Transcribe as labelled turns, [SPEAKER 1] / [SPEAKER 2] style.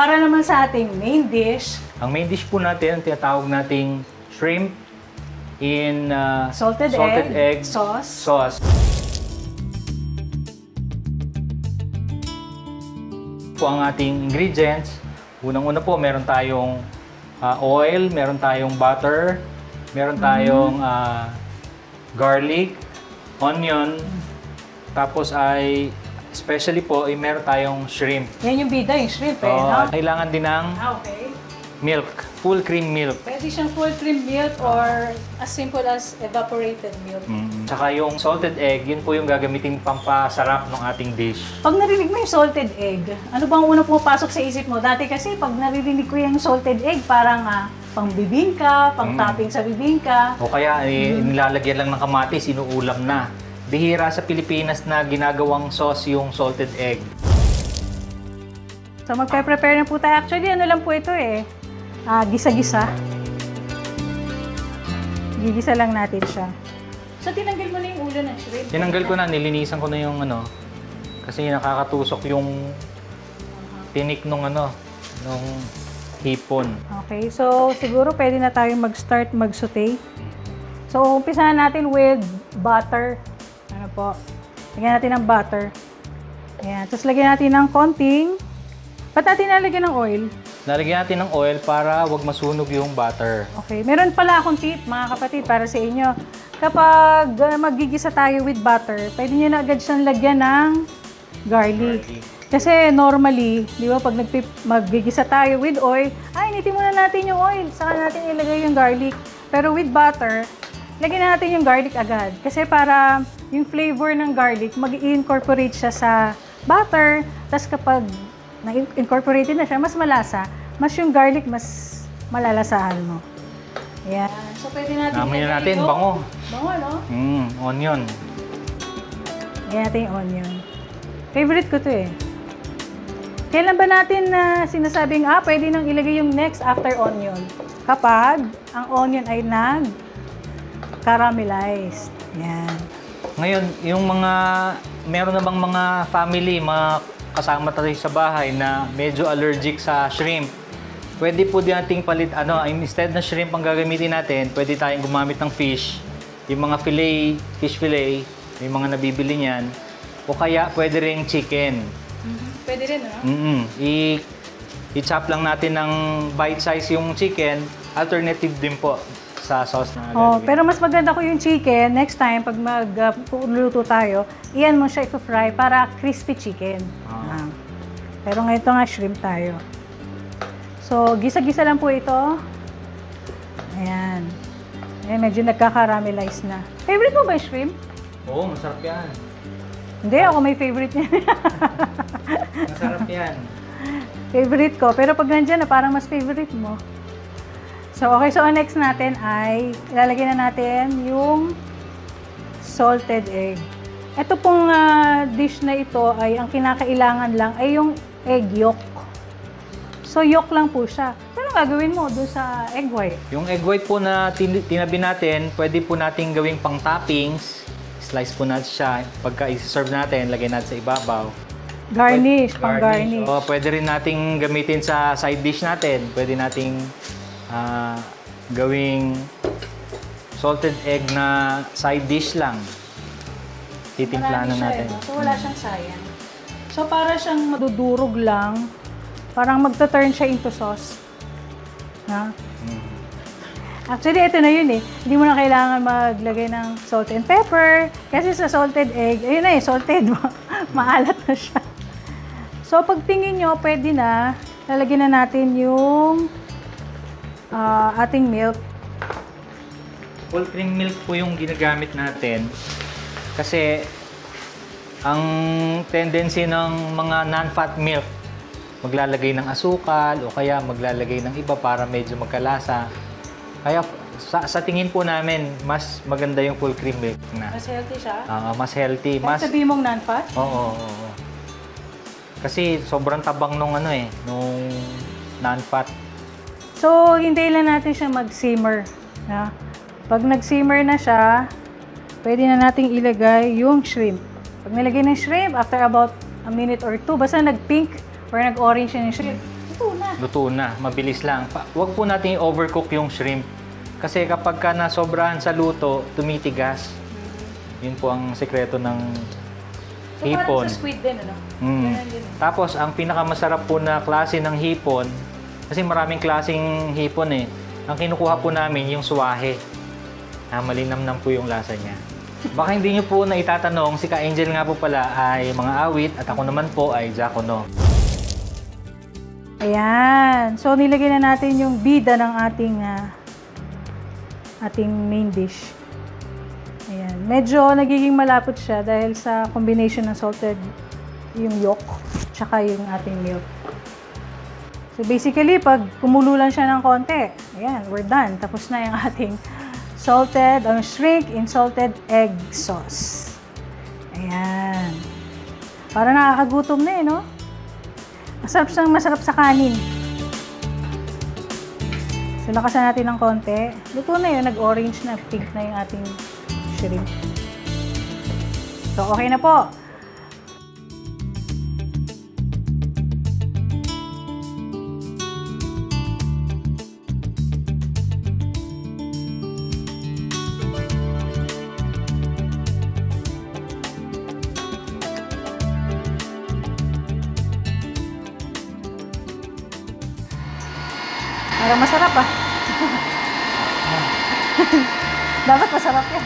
[SPEAKER 1] para naman sa ating main dish,
[SPEAKER 2] Ang main dish po natin, ang tinatawag nating shrimp in uh,
[SPEAKER 1] salted,
[SPEAKER 2] salted egg,
[SPEAKER 1] egg, sauce.
[SPEAKER 2] sauce. Po ang ating ingredients. Unang-una po, meron tayong uh, oil, meron tayong butter, meron tayong uh, garlic, onion, tapos ay especially po, ay meron tayong shrimp.
[SPEAKER 1] Yan yung bida, yung shrimp eh, no?
[SPEAKER 2] kailangan din ng
[SPEAKER 1] Ah, okay.
[SPEAKER 2] milk, full cream milk.
[SPEAKER 1] Pwede siyang full cream milk or as simple as evaporated milk.
[SPEAKER 2] Mm. Tsaka yung salted egg, yun po yung gagamitin pampasarap ng ating dish.
[SPEAKER 1] Pag narinig mo yung salted egg, ano bang unang pumapasok sa isip mo? Dati kasi pag naririnig ko yung salted egg, parang ah, pang bibingka, pang topping sa bibingka.
[SPEAKER 2] O kaya eh, nilalagyan lang ng kamatis, inuulam na. Bihira sa Pilipinas na ginagawang sauce yung salted egg.
[SPEAKER 1] So magpe-prepare na po tayo. Actually, ano lang po ito eh. Ah, gisa-gisa. Gigisa lang natin siya. So tinanggal mo na yung ulo ng shrimp.
[SPEAKER 2] Tinanggal ko na, nilinisan ko na yung ano, kasi nakakatusok yung tinik nung ano, nung hipon.
[SPEAKER 1] Okay, so siguro pwede na tayong mag-start mag-saute. So umpisahan natin with butter. Ano po? Lagyan natin ng butter. Ayan. Tapos lagyan natin ng konting... Ba't natin nalagyan ng oil?
[SPEAKER 2] Nalagyan natin ng oil para wag masunog yung butter.
[SPEAKER 1] Okay. Meron pala akong tip, mga kapatid, para sa inyo. Kapag uh, magigisa tayo with butter, pwede nyo na agad siyang lagyan ng garlic.
[SPEAKER 2] Garlic.
[SPEAKER 1] Kasi normally, di ba, pag magigisa tayo with oil, ay, initin muna natin yung oil, saka natin ilagay yung garlic. Pero with butter, lagyan na natin yung garlic agad. Kasi para yung flavor ng garlic, mag-incorporate siya sa butter. Tapos kapag na-incorporated na siya, mas malasa. Mas yung garlic, mas malalasahan mo. Ayan. So, pwede natin
[SPEAKER 2] Namin na natin, bango.
[SPEAKER 1] Bango, no?
[SPEAKER 2] Mm, onion.
[SPEAKER 1] Lagyan natin yung onion. Favorite ko to eh. Kailan ba natin na sinasabing, ah, pwede nang ilagay yung next after onion? Kapag ang onion ay nag-caramelized. Yan.
[SPEAKER 2] Ngayon, yung mga, meron na bang mga family, mga kasama tayo sa bahay na medyo allergic sa shrimp, pwede po din nating palit, ano, instead na shrimp ang gagamitin natin, pwede tayong gumamit ng fish, yung mga fillet, fish fillet, yung mga nabibili niyan, o kaya pwede rin chicken.
[SPEAKER 1] Pwede rin, no?
[SPEAKER 2] mm I, i-chop lang natin ng bite size yung chicken, alternative din po sa sauce na
[SPEAKER 1] Oh, pero mas maganda ko yung chicken, next time, pag magluluto tayo, iyan mo siya i-fry para crispy chicken.
[SPEAKER 2] Ah.
[SPEAKER 1] Ah. Pero ngayon ito nga, shrimp tayo. So, gisa-gisa lang po ito. Ayan. Ayan, medyo nagka-caramelize na. Favorite mo ba yung shrimp?
[SPEAKER 2] Oo, masarap yan.
[SPEAKER 1] Hindi, ako may favorite niya.
[SPEAKER 2] Masarap yan.
[SPEAKER 1] favorite ko. Pero pag nandyan na, parang mas favorite mo. So, okay. So, ang next natin ay ilalagay na natin yung salted egg. Ito pong ah, dish na ito ay ang kinakailangan lang ay yung egg yolk. So, yolk lang po siya. So, anong gagawin mo doon sa egg white?
[SPEAKER 2] Yung egg white po na tin- tinabi natin, pwede po nating gawing pang toppings. Slice po natin siya. Pagka i-serve natin, lagay natin sa ibabaw.
[SPEAKER 1] Garnish,
[SPEAKER 2] Pwede-
[SPEAKER 1] pang garnish.
[SPEAKER 2] O, pwede rin nating gamitin sa side dish natin. Pwede nating ah, gawing salted egg na side dish lang. Titimplahan
[SPEAKER 1] Marami siya,
[SPEAKER 2] natin.
[SPEAKER 1] eh? So, wala siyang sayang. So, para siyang madudurog lang. Parang magta-turn siya into sauce. Ha?
[SPEAKER 2] Mm.
[SPEAKER 1] Actually, ito na yun eh. Hindi mo na kailangan maglagay ng salt and pepper. Kasi sa salted egg, ayun na eh, salted. Maalat na siya. So, pag tingin nyo, pwede na. Lalagyan na natin yung ah, ating milk.
[SPEAKER 2] Full cream milk po yung ginagamit natin kasi ang tendency ng mga non-fat milk maglalagay ng asukal o kaya maglalagay ng iba para medyo magkalasa. Kaya sa, sa tingin po namin, mas maganda yung full cream milk na.
[SPEAKER 1] Mas healthy siya.
[SPEAKER 2] Ah, mas healthy,
[SPEAKER 1] Mas
[SPEAKER 2] mas
[SPEAKER 1] sabihin mong non-fat?
[SPEAKER 2] Oo, oo, oo. Kasi sobrang tabang nung ano eh, nung non-fat.
[SPEAKER 1] So, hintayin lang natin siya mag-simmer. Ha? Pag nag-simmer na siya, pwede na nating ilagay yung shrimp. Pag nilagay ng shrimp, after about a minute or two, basta nag-pink or nag-orange na yung shrimp, ito
[SPEAKER 2] luto na. Mabilis lang. Pa- Huwag po natin i-overcook yung shrimp. Kasi kapag ka nasobrahan sa luto, tumitigas. Yun po ang sekreto ng
[SPEAKER 1] So, parang
[SPEAKER 2] hipon.
[SPEAKER 1] sa squid din, ano?
[SPEAKER 2] Mm.
[SPEAKER 1] Din.
[SPEAKER 2] Tapos, ang pinakamasarap po na klase ng hipon, kasi maraming klaseng hipon eh. Ang kinukuha po namin yung suwahe. Ah, malinamnam po yung lasa niya. Baka hindi niyo po na itatanong, si Ka Angel nga po pala ay mga awit at ako naman po ay Jacono.
[SPEAKER 1] Ayan. So, nilagay na natin yung bida ng ating ah, ating main dish. Ayan. Medyo nagiging malapot siya dahil sa combination ng salted yung yolk tsaka yung ating milk. So, basically, pag kumulo lang siya ng konti, ayan, we're done. Tapos na yung ating salted, um, shrink in salted egg sauce. Ayan. Para nakakagutom na eh, no? Masarap siyang masarap sa kanin. So, lakasan natin ng konti. Luto na yun. Nag-orange na, pink na yung ating shrimp. So, okay na po. Parang masarap ah. Dapat masarap yan.